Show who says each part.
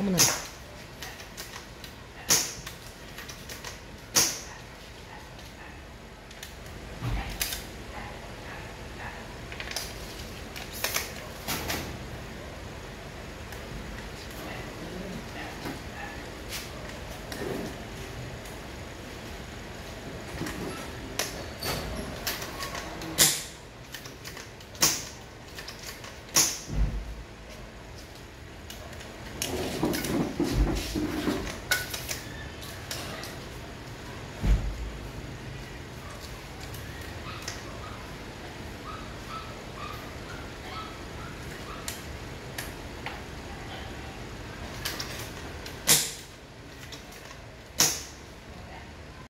Speaker 1: Vamos nessa.